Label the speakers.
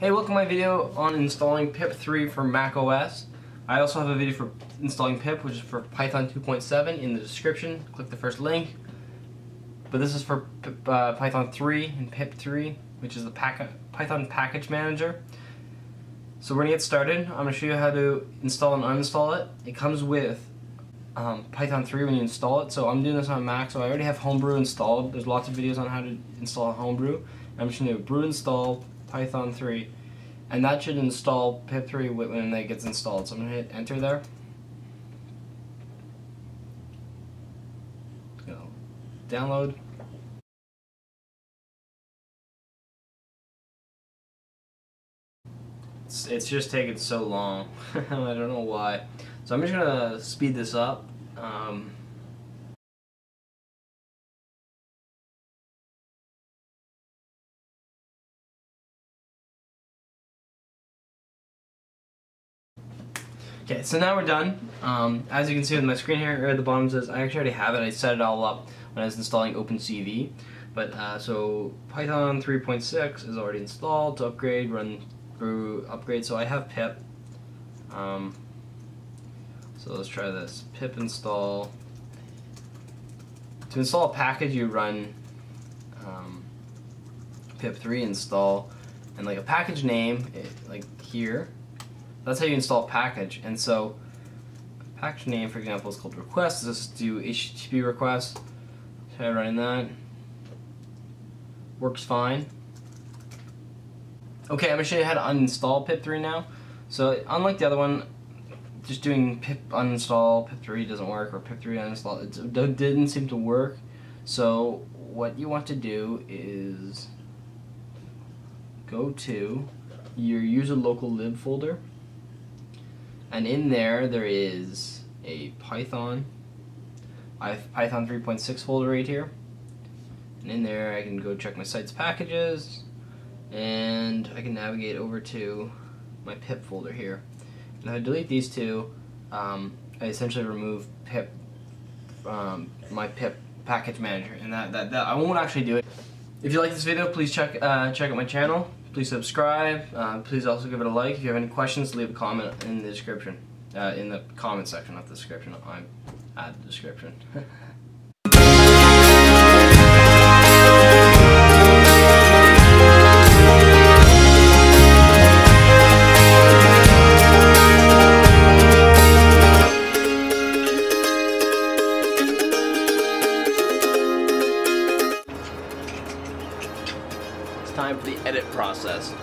Speaker 1: Hey, welcome to my video on installing pip 3 for Mac OS. I also have a video for installing pip, which is for Python 2.7 in the description. Click the first link. But this is for uh, Python 3 and pip 3, which is the pack Python package manager. So we're gonna get started. I'm gonna show you how to install and uninstall it. It comes with um, Python 3 when you install it. So I'm doing this on Mac, so I already have Homebrew installed. There's lots of videos on how to install Homebrew. I'm just gonna do brew install Python 3, and that should install pip3 when it gets installed. So I'm gonna hit enter there. Go download. It's, it's just taking so long. I don't know why. So I'm just gonna speed this up. Um, Okay, so now we're done. Um, as you can see on my screen here, at the bottom says, I actually already have it, I set it all up when I was installing OpenCV. But, uh, so Python 3.6 is already installed, to upgrade, run brew upgrade, so I have pip. Um, so let's try this, pip install. To install a package, you run um, pip3 install, and like a package name, it, like here, that's how you install a package. And so, package name, for example, is called request. Let's do HTTP request. Try running that. Works fine. Okay, I'm gonna show you how to uninstall pip3 now. So, unlike the other one, just doing pip uninstall pip3 doesn't work, or pip3 uninstall, it didn't seem to work. So, what you want to do is go to your user local lib folder and in there there is a Python. I have Python 3.6 folder right here. And in there I can go check my site's packages. And I can navigate over to my pip folder here. And if I delete these two um, I essentially remove pip um, my pip package manager. And that, that, that I won't actually do it. If you like this video please check uh, check out my channel Please subscribe. Uh, please also give it a like. If you have any questions, leave a comment in the description. Uh, in the comment section, not the description. I'm at the description. time for the edit process.